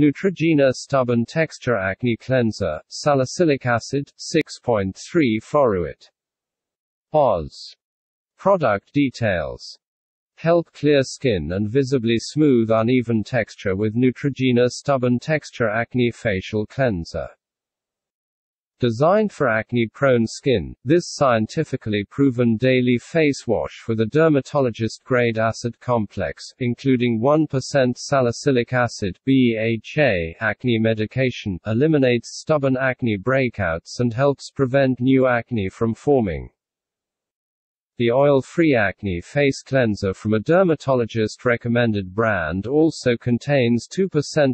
Neutrogena Stubborn Texture Acne Cleanser, Salicylic Acid, 6.3 Foruit. Oz. Product details. Help clear skin and visibly smooth uneven texture with Neutrogena Stubborn Texture Acne Facial Cleanser. Designed for acne-prone skin, this scientifically proven daily face wash with a dermatologist-grade acid complex, including 1% salicylic acid BHA acne medication, eliminates stubborn acne breakouts and helps prevent new acne from forming. The oil-free acne face cleanser from a dermatologist-recommended brand also contains 2%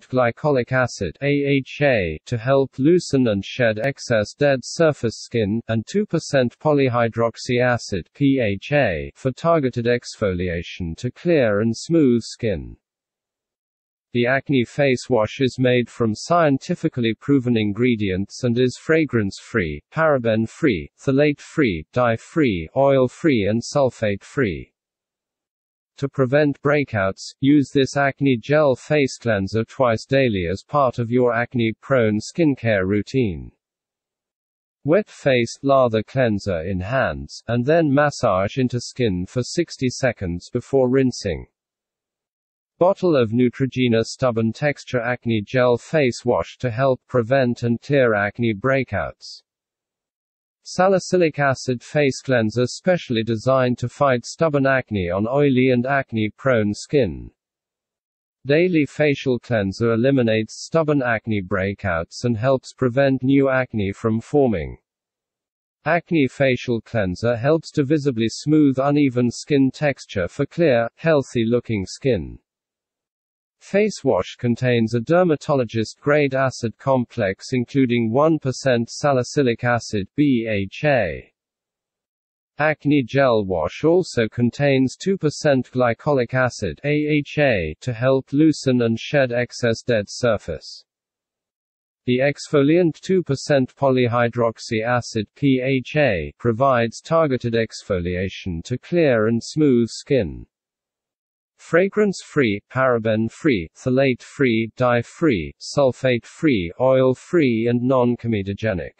glycolic acid AHA to help loosen and shed excess dead surface skin, and 2% polyhydroxy acid PHA for targeted exfoliation to clear and smooth skin. The acne face wash is made from scientifically proven ingredients and is fragrance-free, paraben-free, phthalate-free, dye-free, oil-free and sulfate-free. To prevent breakouts, use this acne gel face cleanser twice daily as part of your acne-prone skincare routine. Wet face lather cleanser in hands, and then massage into skin for 60 seconds before rinsing. Bottle of Neutrogena Stubborn Texture Acne Gel Face Wash to help prevent and clear acne breakouts. Salicylic acid face cleanser specially designed to fight stubborn acne on oily and acne prone skin. Daily facial cleanser eliminates stubborn acne breakouts and helps prevent new acne from forming. Acne facial cleanser helps to visibly smooth uneven skin texture for clear, healthy looking skin. Face wash contains a dermatologist-grade acid complex including 1% salicylic acid BHA. Acne gel wash also contains 2% glycolic acid AHA to help loosen and shed excess dead surface. The exfoliant 2% polyhydroxy acid PHA provides targeted exfoliation to clear and smooth skin. Fragrance-free, paraben-free, phthalate-free, dye-free, sulfate-free, oil-free and non-comedogenic.